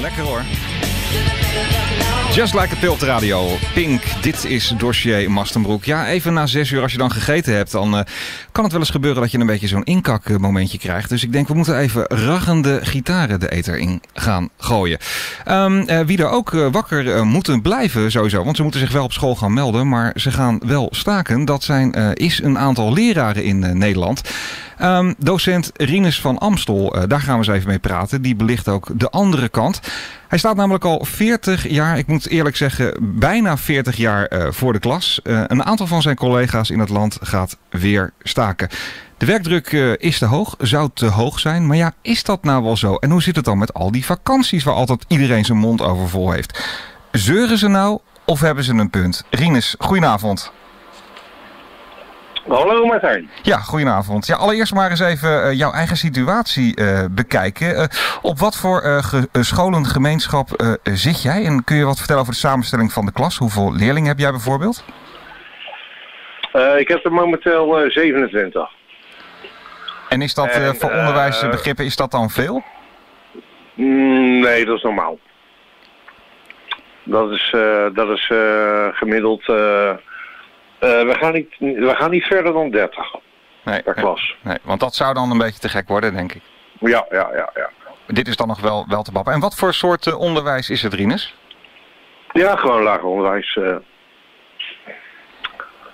Lekker hoor. Just like a pill radio. Pink, dit is dossier Mastenbroek. Ja, even na zes uur als je dan gegeten hebt, dan uh, kan het wel eens gebeuren dat je een beetje zo'n inkakmomentje krijgt. Dus ik denk, we moeten even raggende gitaren de eter in gaan gooien. Um, uh, wie er ook uh, wakker moeten blijven sowieso, want ze moeten zich wel op school gaan melden, maar ze gaan wel staken. Dat zijn, is een aantal leraren in Nederland. Um, docent Rinus van Amstel, daar gaan we eens even mee praten. Die belicht ook de andere kant. Hij staat namelijk al 40 jaar, ik moet eerlijk zeggen, bijna 40 jaar uh, voor de klas. Uh, een aantal van zijn collega's in het land gaat weer staken. De werkdruk is te hoog, zou te hoog zijn. Maar ja, is dat nou wel zo? En hoe zit het dan met al die vakanties waar altijd iedereen zijn mond over vol heeft? Zeuren ze nou of hebben ze een punt? Rinus, goedenavond. Hallo Martijn. Ja, goedenavond. Ja, allereerst maar eens even uh, jouw eigen situatie uh, bekijken. Uh, op wat voor ge scholengemeenschap zit jij? En kun je wat vertellen over de samenstelling van de klas? Hoeveel leerlingen heb jij bijvoorbeeld? ik heb er momenteel 27. En is dat en, voor onderwijsbegrippen, is dat dan veel? Mm, nee, dat is normaal. Dat is, dat is gemiddeld we, gaan niet, we gaan niet verder dan 30 nee, per klas. Nee, want dat zou dan een beetje te gek worden, denk ik. Ja, ja, ja. ja. Dit is dan nog wel, wel te bappen. En wat voor soort uh, onderwijs is het, Rinus? Ja, gewoon lager onderwijs. Uh,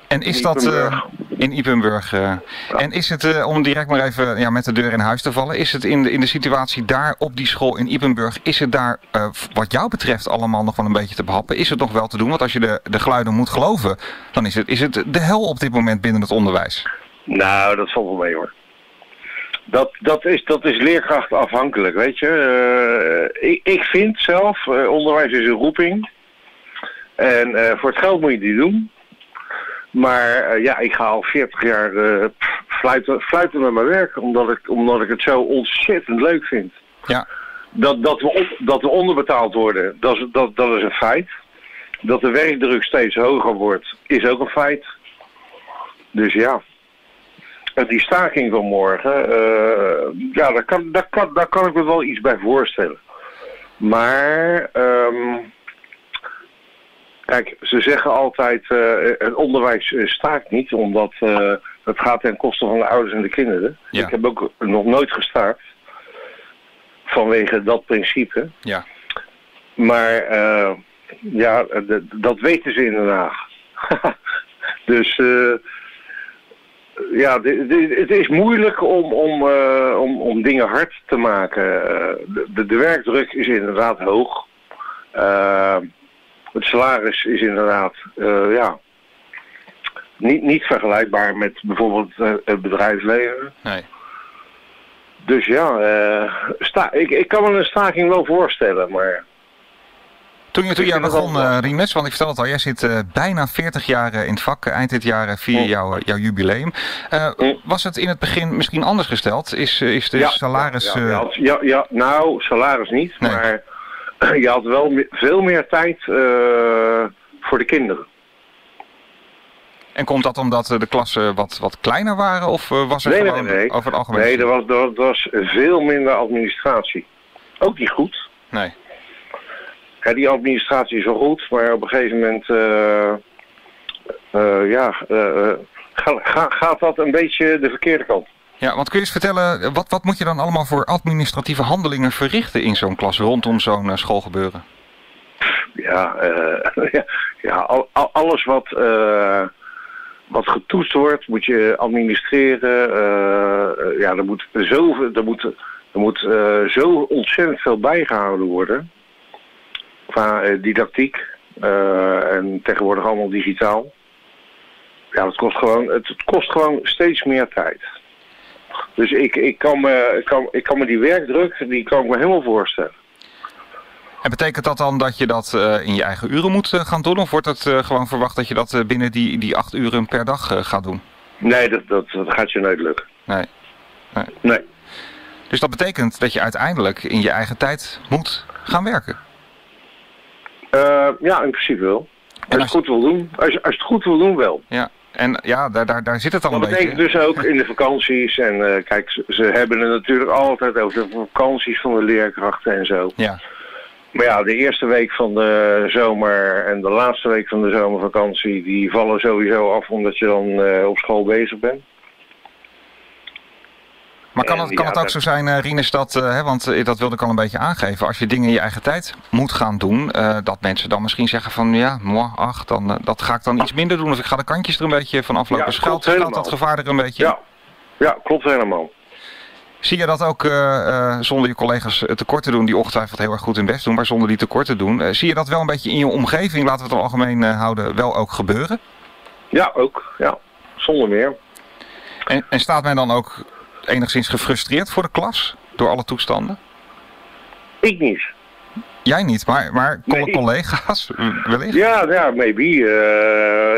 en is dat uh, in Ipenburg? Ja. En is het, uh, om direct maar even ja, met de deur in huis te vallen, is het in de, in de situatie daar op die school in Ipenburg, is het daar wat jou betreft allemaal nog wel een beetje te behappen? Is het nog wel te doen? Want als je de, de geluiden moet geloven, dan is het, is het de hel op dit moment binnen het onderwijs. Nou, dat valt wel mee hoor. Dat, dat, is, dat is leerkrachtafhankelijk, weet je. ik, ik vind zelf, onderwijs is een roeping. En voor het geld moet je die doen. Maar uh, ja, ik ga al 40 jaar uh, fluiten, fluiten met mijn werk, omdat ik, omdat ik het zo ontzettend leuk vind. Ja. Dat, dat, we, dat we onderbetaald worden, dat is, dat, dat is een feit. Dat de werkdruk steeds hoger wordt, is ook een feit. Dus ja. En die staking van morgen, uh, ja, daar kan, daar, kan, daar kan ik me wel iets bij voorstellen. Maar... Um, Kijk, ze zeggen altijd, uh, het onderwijs eh, staakt niet, omdat uh, het gaat ten koste van de ouders en de kinderen. Ja. Ik heb ook nog nooit gestaakt, vanwege dat principe. Ja. Maar uh, ja, dat weten ze in Den Haag. dus ja, het is moeilijk om, om, om, om dingen hard te maken. De, de, werkdruk is inderdaad hoog. Het salaris is inderdaad uh, ja, niet, niet vergelijkbaar met bijvoorbeeld uh, het bedrijfsleven. Nee. Dus ja, sta, ik, ik kan me een staking wel voorstellen, maar... Toen, je, toen jij begon, uh, Riemes, want ik vertel het al, jij zit uh, bijna 40 jaar in het vak. Eind dit jaar vier jouw, jouw jubileum. Uh. Was het in het begin misschien anders gesteld? Is, is de ja, salaris... Ja, ja, ja, nou, salaris niet, nee. maar je had wel me veel meer tijd uh, voor de kinderen. En komt dat omdat de klassen wat, wat kleiner waren of was er nee, gewoon nee, nee. over het algemeen? Nee, er was, er was veel minder administratie. Ook niet goed. Nee. Ja, die administratie is wel goed, maar op een gegeven moment uh, uh, ja, ga, gaat dat een beetje de verkeerde kant. Ja, want kun je eens vertellen, wat, wat moet je dan allemaal voor administratieve handelingen verrichten in zo'n klas rondom zo'n uh, schoolgebeuren? Ja, uh, ja, ja al, al, alles wat, uh, wat getoetst wordt, moet je administreren. ja, er moet, zo, er moet, er moet zo ontzettend veel bijgehouden worden qua didactiek. en tegenwoordig allemaal digitaal. Ja, het kost gewoon, het kost gewoon steeds meer tijd. Dus ik, ik, kan me, ik, kan, ik kan me die werkdruk, die kan ik me helemaal voorstellen. En betekent dat dan dat je dat uh, in je eigen uren moet uh, gaan doen? Of wordt het uh, gewoon verwacht dat je dat binnen die, die acht uren per dag gaat doen? Nee, dat, dat, dat gaat je nooit lukken. Nee. nee. Nee. Dus dat betekent dat je uiteindelijk in je eigen tijd moet gaan werken? ja, in principe wel. Als, als je het goed wil doen. Als, als je het goed wil doen, wel. Ja. En ja, daar, daar, daar zit het al dat een beetje. Dat betekent dus ook in de vakanties. En uh, kijk, ze, ze, hebben het natuurlijk altijd over de vakanties van de leerkrachten en zo. Ja. Maar ja, de eerste week van de zomer en de laatste week van de zomervakantie, die vallen sowieso af omdat je dan eh, op school bezig bent. Maar kan En het, kan ja, het ook zo zijn, eh Rinus, dat, eh, hè, want eh, dat wilde ik al een beetje aangeven, als je dingen in je eigen tijd moet gaan doen, dat mensen dan misschien zeggen van ja, moi, ach, dan, dat ga ik dan iets minder doen of ik ga de kantjes er een beetje van aflopen. Ja, Schuilt, klopt schuilt dat gevaar er een beetje? Ja, ja klopt helemaal. Zie je dat ook zonder je collega's tekort te doen, die ongetwijfeld heel erg goed hun best doen, maar zonder die tekort te doen, zie je dat wel een beetje in je omgeving, laten we het algemeen eh, houden, wel ook gebeuren? Ja, ook. Ja, zonder meer. En, en staat men dan ook enigszins gefrustreerd voor de klas door alle toestanden? Ik niet. Jij niet, maar, maar Nee. collega's wellicht? Ja, ja, maybe.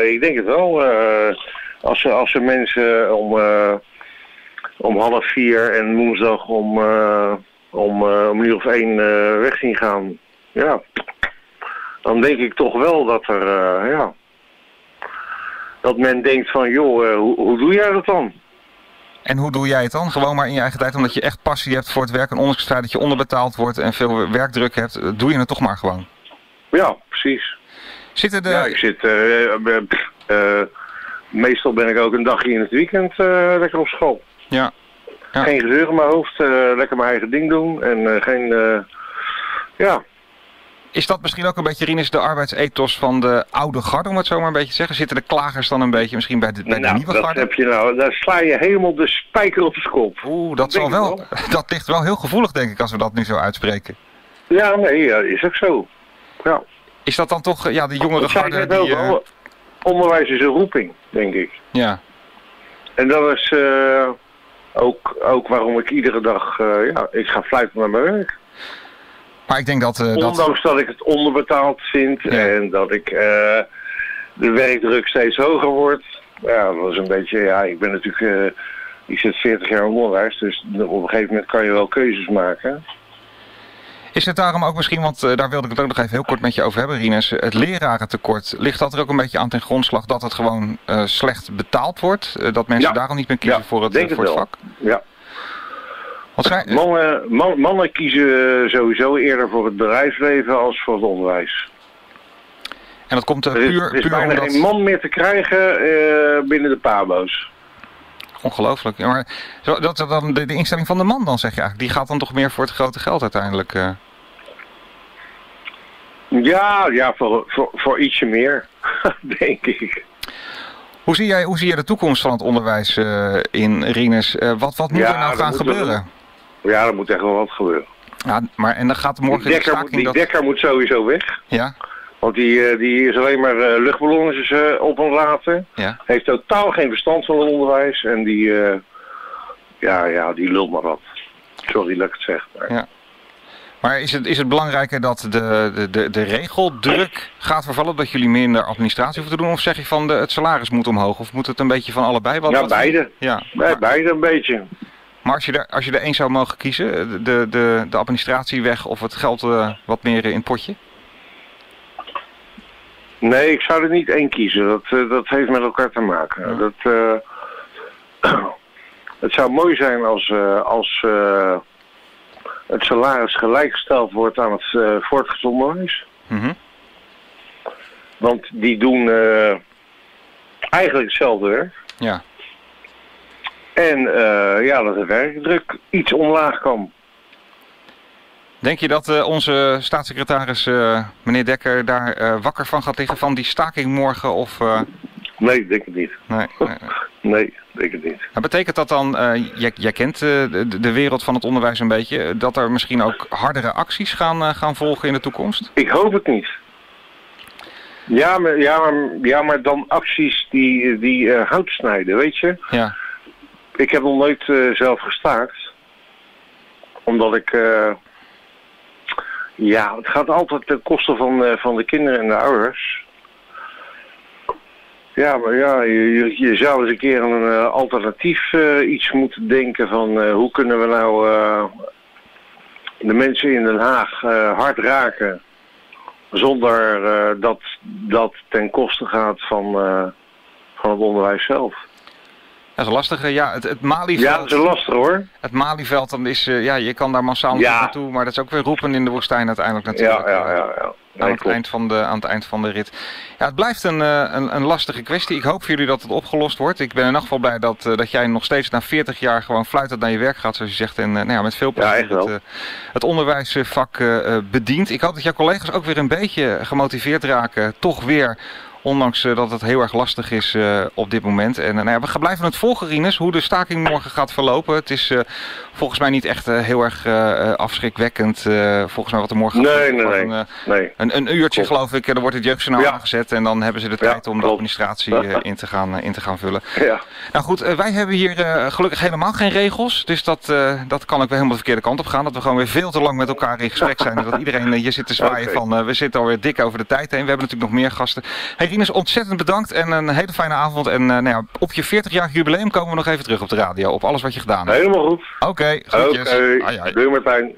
Eh, ik denk het wel. Eh, als, ze, als ze mensen om, eh, om half vier en woensdag om, om, om een uur of één weg zien gaan. Ja, dan denk ik toch wel dat er, ja... Dat men denkt van, joh, hoe, hoe doe jij dat dan? En hoe doe jij het dan? Gewoon maar in je eigen tijd, omdat je echt passie hebt voor het werk. En ondanks het feit dat je onderbetaald wordt en veel werkdruk hebt, eh, doe je het toch maar gewoon. Ja, precies. Zitten de... Ja, ik zit... eh, eh, meestal ben ik ook een dagje in het weekend lekker op school. Ja. Ja. Geen gezeur in mijn hoofd, lekker mijn eigen ding doen en geen... ja, Is dat misschien ook een beetje, Rinus, de arbeidsethos van de oude garde, om het zo maar een beetje te zeggen? Zitten de klagers dan een beetje misschien bij de, bij de nou, nieuwe dat garde? heb je nou, daar sla je helemaal de spijker op de kop. Oeh, dat, zal wel, dat ligt wel heel gevoelig, denk ik, als we dat nu zo uitspreken. Ja, nee, ja, is ook zo. Ja, Is dat dan toch, ja, de jongere garde die... eh. Onderwijs is een roeping, denk ik. ja, En dat is eh, ook, ook waarom ik iedere dag, eh, ja, ik ga fluiten naar mijn werk. Maar ik denk dat... eh, dat Ondanks dat ik het onderbetaald vind Ja. en dat ik eh, de werkdruk steeds hoger wordt. Ja, dat is een beetje, ja, ik ben natuurlijk, eh, ik zit 40 jaar onderwijs, dus op een gegeven moment kan je wel keuzes maken. Is het daarom ook misschien, want daar wilde ik het ook nog even heel kort met je over hebben, Rinus. Het lerarentekort, ligt dat er ook een beetje aan ten grondslag dat het gewoon slecht betaald wordt? Dat mensen Ja. daarom niet meer kiezen Ja, voor het, voor het vak? Ja. Mannen, man- mannen kiezen sowieso eerder voor het bedrijfsleven als voor het onderwijs. en dat komt eh, Er puur, er is puur bijna omdat... geen man meer te krijgen eh, binnen de pabo's. Ongelooflijk. Ja, maar dat is dan de, de instelling van de man dan, zeg je eigenlijk. Die gaat dan toch meer voor het grote geld uiteindelijk. eh. Ja, ja voor, voor, voor ietsje meer, denk ik. Hoe, zie jij, hoe zie jij de toekomst van het onderwijs eh, in, Rinus? Eh, wat, wat moet Ja, er nou gaan er gebeuren? Ja, er moet echt wel wat gebeuren. Ja, maar, en dan gaat Die morgen de dekker, moet- staking die dat... dekker moet sowieso weg. Ja, Want die, eh, die is alleen maar eh, luchtballonnetjes eh, op het laten. ja. Heeft totaal geen verstand van het onderwijs. En die, eh, ja, ja, die lult maar wat. Sorry dat ik het zeg. Maar... Ja. Maar is het, is het belangrijker dat de, de, de, de regeldruk gaat vervallen? Dat jullie minder administratie hoeven te doen? Of zeg je van de, het salaris moet omhoog? Of moet het een beetje van allebei? Wat, ja, wat- beide. Ja, Bij, maar, beide een beetje. Maar als, je er, als je er één zou mogen kiezen, de, de, de administratie weg of het geld eh, wat meer in het potje? Nee, ik zou er niet één kiezen. Dat, eh, dat heeft met elkaar te maken. Ja. Dat, eh, het zou mooi zijn als, als het salaris gelijkgesteld wordt aan het eh, voortgezet onderwijs. Mhm. Want die doen eigenlijk hetzelfde werk. Ja. En eh, ja, dat de werkdruk iets omlaag kan. Denk je dat eh, onze staatssecretaris, eh, meneer Dekker, daar wakker van gaat liggen van die staking morgen? Of, Nee, denk het niet. nee, nee, denk het niet. Maar betekent dat dan, jij, jij kent de, de wereld van het onderwijs een beetje, dat er misschien ook hardere acties gaan, gaan volgen in de toekomst? Ik hoop het niet. Ja, maar, ja, maar, ja, maar dan acties die, die hout snijden, weet je. Ja, Ik heb nog nooit eh, zelf gestaakt. Omdat ik... eh, ja, het gaat altijd ten koste van, eh, van de kinderen en de ouders. Ja, maar ja, je, je- zou eens een keer een alternatief iets moeten denken van hoe kunnen we nou de mensen in Den Haag hard raken zonder dat dat ten koste gaat van, van het onderwijs zelf. Dat is lastig. Ja, het, het Malieveld. Ja, dat is lastig hoor. Het Malieveld, dan is, uh, ja, je kan daar massaal Ja. naartoe, maar dat is ook weer roepen in de woestijn uiteindelijk natuurlijk. Ja, ja, ja. ja. aan, het eind van de, aan het eind van de rit. Ja, het blijft een, eh, een, een lastige kwestie. Ik hoop voor jullie dat het opgelost wordt. Ik ben in ieder geval blij dat, eh, dat jij nog steeds na 40 jaar gewoon fluitend naar je werk gaat, zoals je zegt. En eh, nou ja, met veel plezier het, eh, het onderwijsvak eh, eh, bedient. Ik hoop dat jouw collega's ook weer een beetje gemotiveerd raken. Toch weer Ondanks eh, dat het heel erg lastig is eh, op dit moment. En eh, nou ja, we gaan blijven het volgen, Rinus, hoe de staking morgen gaat verlopen. Het is volgens mij niet echt heel erg afschrikwekkend. volgens mij wat er morgen gaat Nee, gebeuren. nee, Een, nee. Nee. een, een uurtje geloof ik, dan wordt het jeugdjournaal Ja. aangezet. En dan hebben ze de Ja, tijd om de administratie in, te gaan, in te gaan vullen. Ja. Nou goed, wij hebben hier gelukkig helemaal geen regels. Dus dat, dat kan ook weer helemaal de verkeerde kant op gaan. Dat we gewoon weer veel te lang met elkaar in gesprek zijn. En dat iedereen hier zit te zwaaien van we zitten alweer dik over de tijd heen. We hebben natuurlijk nog meer gasten. Hey Rinus, ontzettend bedankt en een hele fijne avond. En eh, nou ja, op je 40-jarig jubileum komen we nog even terug op de radio. Op alles wat je gedaan hebt. Helemaal goed. Oké, Oké. groetjes. Ai, ai. Doei Martijn.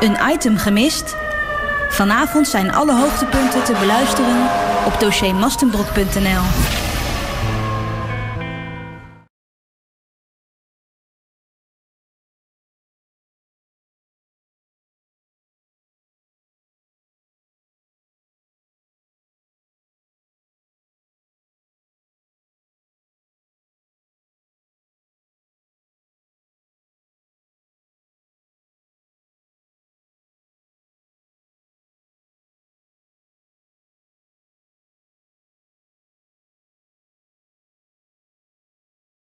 Een item gemist? Vanavond zijn alle hoogtepunten te beluisteren op dossiermastenbroek.nl.